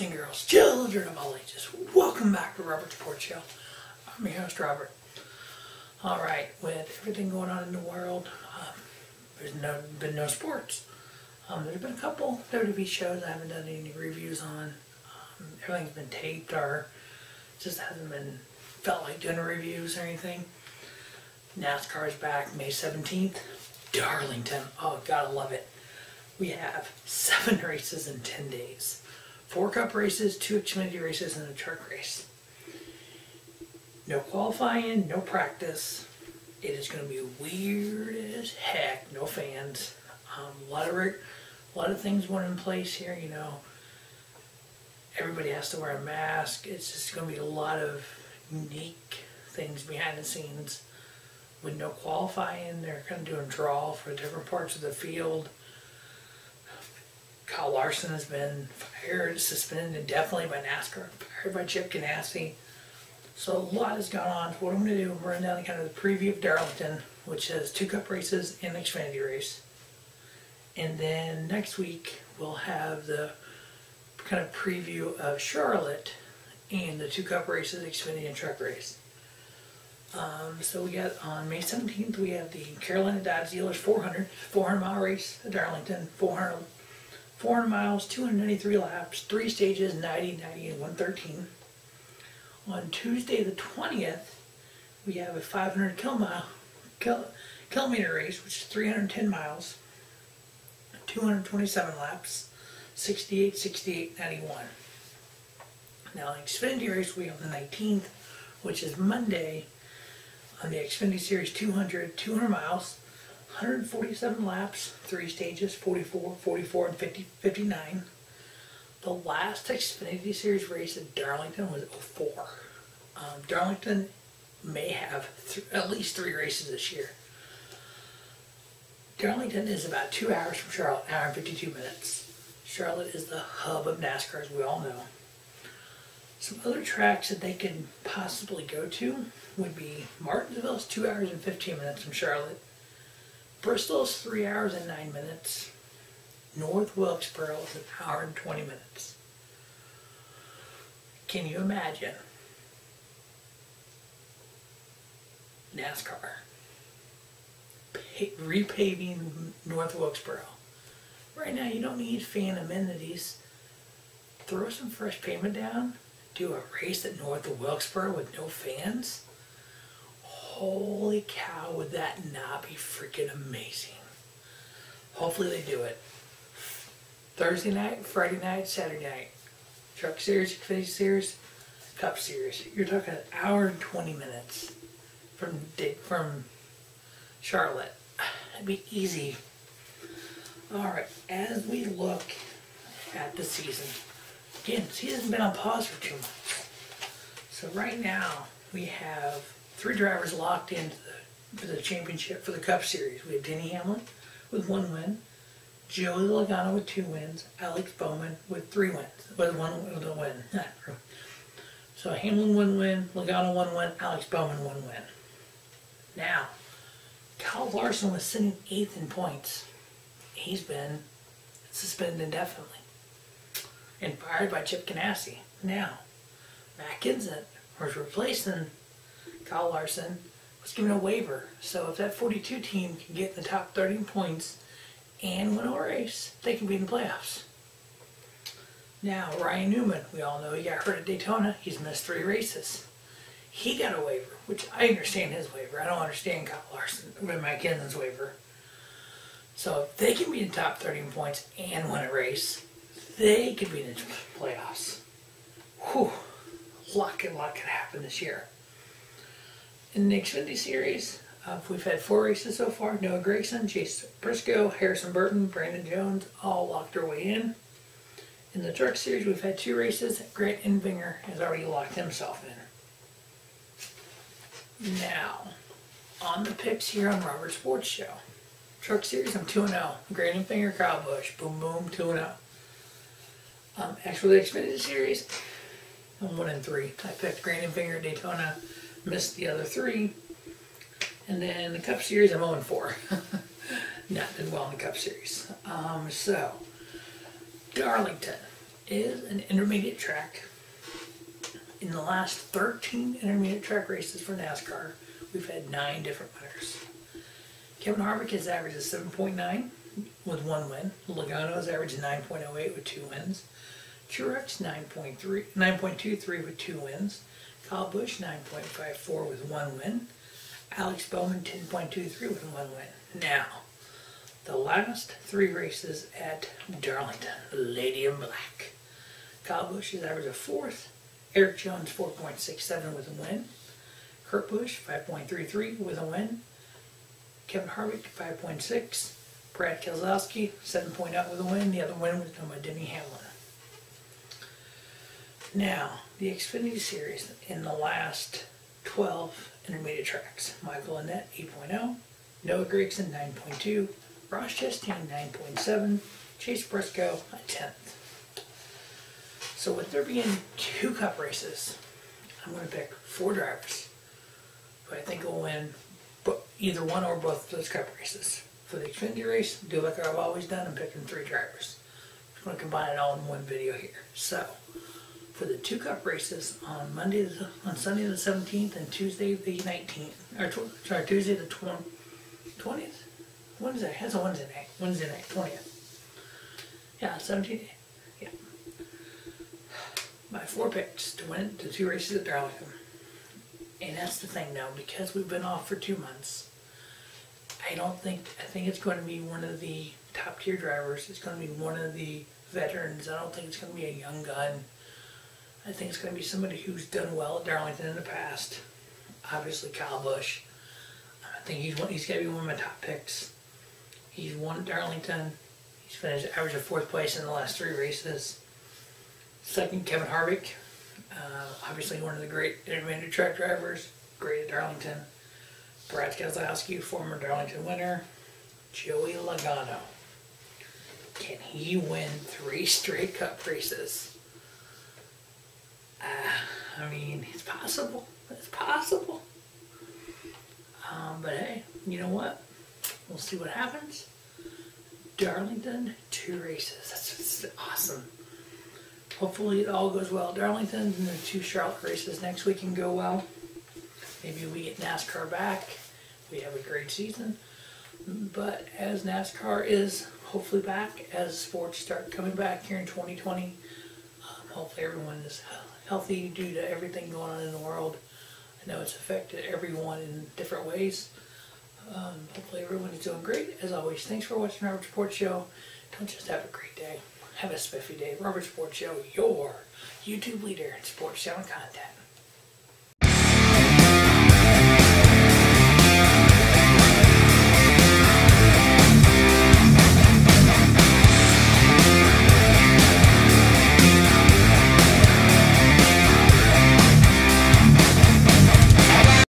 boys and girls, children of all ages, welcome back to Robert's Sports Show. I'm your host, Robert. All right, with everything going on in the world, um, there's no been no sports. Um, there's been a couple WWE shows I haven't done any reviews on. Um, everything's been taped or just hasn't been felt like doing reviews or anything. NASCAR's back May 17th. Darlington, oh gotta love it. We have seven races in 10 days. Four cup races, two Xfinity races, and a truck race. No qualifying, no practice. It is going to be weird as heck. No fans. Um, a lot of a lot of things went in place here. You know, everybody has to wear a mask. It's just going to be a lot of unique things behind the scenes. With no qualifying, they're going to do a draw for different parts of the field. Kyle Larson has been fired, suspended indefinitely by NASCAR, fired by Chip Ganassi. So a lot has gone on. What I'm going to do, I'm running down kind of the preview of Darlington, which has two cup races and an Xfinity race. And then next week, we'll have the kind of preview of Charlotte and the two cup races, Xfinity and truck race. Um, so we got on May 17th, we have the Carolina Dodge Dealers 400, 400 mile race at Darlington, 400 400 miles, 293 laps, three stages, 90, 90, and 113. On Tuesday the 20th, we have a 500 kilometer, kil, kilometer race, which is 310 miles, 227 laps, 68, 68, 91. Now, the Xfinity race we have the 19th, which is Monday, on the Xfinity Series 200, 200 miles, 147 laps, three stages, 44, 44, and 50, 59. The last Xfinity Series race at Darlington was 04. Um, Darlington may have at least three races this year. Darlington is about two hours from Charlotte, hour and 52 minutes. Charlotte is the hub of NASCAR, as we all know. Some other tracks that they could possibly go to would be Martinsville two hours and 15 minutes from Charlotte. Bristol is three hours and nine minutes. North Wilkesboro is an hour and 20 minutes. Can you imagine NASCAR repaving North Wilkesboro? Right now, you don't need fan amenities. Throw some fresh pavement down, do a race at North Wilkesboro with no fans. Holy cow, would that not be freaking amazing? Hopefully they do it. Thursday night, Friday night, Saturday night. Truck Series, Xfinity Series, Cup Series. You're talking an hour and 20 minutes from from Charlotte. It'd be easy. All right, as we look at the season, again, season's been on pause for two months. So right now we have three drivers locked into the for the championship for the Cup Series. We have Denny Hamlin with one win, Joey Logano with two wins, Alex Bowman with three wins, with one with a win. So Hamlin one win, Logano one win, Alex Bowman one win. Now, Kyle Larson was sitting eighth in points. He's been suspended indefinitely and fired by Chip Ganassi. Now, Matt Kenseth was replacing Kyle Larson, was given a waiver. So if that 42 team can get in the top 30 points and win a race, they can be in the playoffs. Now, Ryan Newman, we all know he got hurt at Daytona. He's missed three races. He got a waiver, which I understand his waiver. I don't understand Kyle Larson, Kenseth's waiver. So if they can be in the top 30 points and win a race, they could be in the playoffs. Whew. A lot could, lot could happen this year. In the Xfinity Series, uh, we've had four races so far. Noah Gragson, Chase Briscoe, Harrison Burton, Brandon Jones all locked their way in. In the Truck Series, we've had two races. Grant Enfinger has already locked himself in. Now, on the picks here on Robert Sports Show. Truck Series, I'm 2 0. Grant Enfinger, Kyle Busch. Boom, boom, 2 0. Um, for the Xfinity Series, I'm 1 and 3. I picked Grant Enfinger, Daytona, missed the other three. And then the Cup Series, I'm 0 4. Not did well in the Cup Series. Um, so, Darlington is an intermediate track. In the last 13 intermediate track races for NASCAR, we've had nine different winners. Kevin Harvick has averaged a 7.9 with one win. Logano has averaged 9.08 with two wins. Truex 9.3, 9.23 with two wins. Kyle Busch 9.54 with one win. Alex Bowman 10.23 with one win. Now, the last three races at Darlington, Lady in Black. Kyle Busch has averaged a fourth. Erik Jones 4.67 with a win. Kurt Busch 5.33 with a win. Kevin Harvick 5.6. Brad Keselowski 7.0 with a win. The other win was done by Denny Hamlin. Now, the Xfinity Series in the last 12 intermediate tracks. Michael Annett 8.0. Noah Gragson 9.2. Ross Chastain 9.7. Chase Briscoe a 10th. So with there being two cup races, I'm going to pick four drivers who I think will win either one or both of those cup races. For the Xfinity race, do like I've always done, I'm picking three drivers. I'm going to combine it all in one video here. So, for the two cup races on Monday, the- on Sunday the 17th and Tuesday the 19th, or sorry, Tuesday the 20th, 20th? Wednesday, that's a Wednesday night, Wednesday night, 20th. Yeah, 17th, yeah. My four picks to win the two races at Darlington. And that's the thing now, because we've been off for two months, I don't think, I think it's going to be one of the top tier drivers. It's going to be one of the veterans. I don't think it's going to be a young gun. I think it's going to be somebody who's done well at Darlington in the past. Obviously, Kyle Busch. I think he's one, he's going to be one of my top picks. He's won at Darlington. He's finished average of fourth place in the last three races. Second, Kevin Harvick. Uh, obviously, one of the great intermediate track drivers. Great at Darlington. Brad Keselowski, former Darlington winner. Joey Logano. Can he win three straight cup races? Uh, I mean, it's possible. It's possible. Um, but hey, you know what? We'll see what happens. Darlington, two races. That's, awesome. Hopefully it all goes well. Darlington and the two Charlotte races next week can go well. Maybe we get NASCAR back. We have a great season. But as NASCAR is hopefully back, as sports start coming back here in 2020, um, hopefully everyone is healthy due to everything going on in the world. I know it's affected everyone in different ways. Um, hopefully everyone is doing great. As always, thanks for watching Robert Sports Show. Don't just have a great day. Have a spiffy day. Robert Sports Show, your YouTube leader in sports channel content.